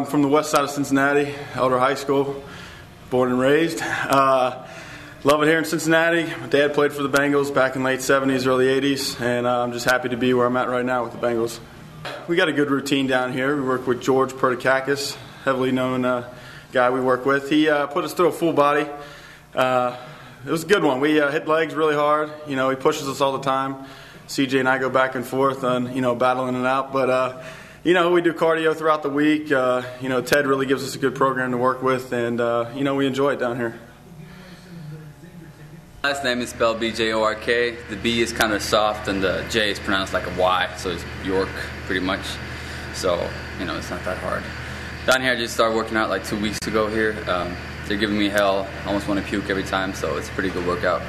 I'm from the west side of Cincinnati, Elder High School, born and raised. Uh, love it here in Cincinnati. My dad played for the Bengals back in late 70s, early 80s, and uh, I'm just happy to be where I'm at right now with the Bengals. We got a good routine down here. We work with George Pertikakis, heavily known uh, guy we work with. He uh, put us through a full body. Uh, it was a good one. We uh, hit legs really hard. You know, he pushes us all the time. CJ and I go back and forth on you know battling it out, but you know, we do cardio throughout the week. Uh, you know, Ted really gives us a good program to work with, and uh, you know, we enjoy it down here. Last name is spelled B J O R K. The B is kind of soft, and the J is pronounced like a Y, so it's York pretty much. So you know, it's not that hard. Down here, I just started working out like two weeks ago. Here, um, they're giving me hell. I almost want to puke every time, so it's a pretty good workout.